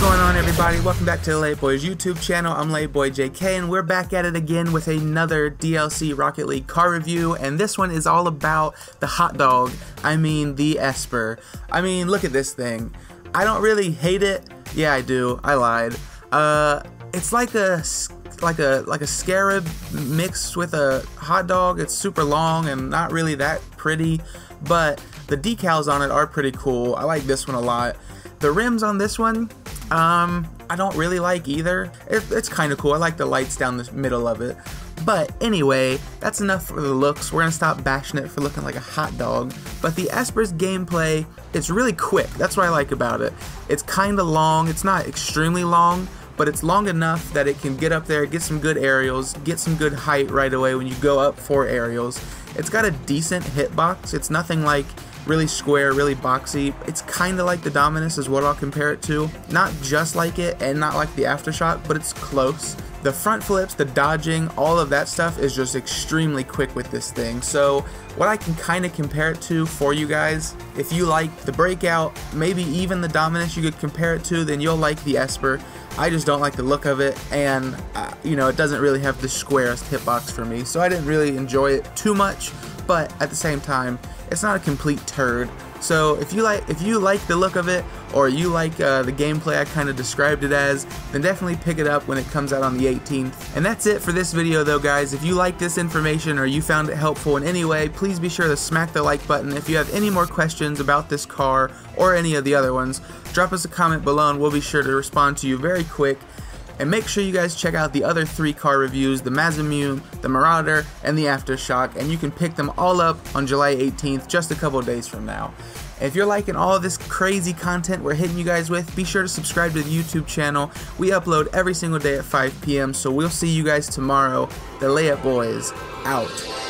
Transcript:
going on everybody? Welcome back to the Layup Boys YouTube channel. I'm Layup Boy JK and we're back at it again with another DLC Rocket League car review and this one is all about the hot dog, I mean the Esper. I mean look at this thing. I don't really hate it. Yeah I do, I lied. Uh, it's like a like a like a scarab mixed with a hot dog. It's super long and not really that pretty, but the decals on it are pretty cool. I like this one a lot. The rims on this one, um, I don't really like either. It, it's kind of cool. I like the lights down the middle of it. But anyway, that's enough for the looks. We're gonna stop bashing it for looking like a hot dog. But the Esper's gameplay, it's really quick. That's what I like about it. It's kind of long. It's not extremely long, but it's long enough that it can get up there, get some good aerials, get some good height right away when you go up for aerials. It's got a decent hitbox. It's nothing like really square, really boxy. It's kind of like the Dominus is what I'll compare it to. Not just like it and not like the Aftershock, but it's close. The front flips, the dodging, all of that stuff is just extremely quick with this thing. So what I can kind of compare it to for you guys, if you like the Breakout, maybe even the Dominus you could compare it to, then you'll like the Esper. I just don't like the look of it, and uh, you know, it doesn't really have the squarest hitbox for me, so I didn't really enjoy it too much, but at the same time, it's not a complete turd. So if you like if you like the look of it or you like uh, the gameplay I kind of described it as, then definitely pick it up when it comes out on the 18th. And that's it for this video though guys. If you like this information or you found it helpful in any way, please be sure to smack the like button. If you have any more questions about this car or any of the other ones, drop us a comment below and we'll be sure to respond to you very quick. And make sure you guys check out the other three car reviews, the Masamune, the Marauder, and the Aftershock, and you can pick them all up on July 18th, just a couple days from now. if you're liking all this crazy content we're hitting you guys with, be sure to subscribe to the YouTube channel. We upload every single day at 5 p.m., so we'll see you guys tomorrow. The Layup Boys, out.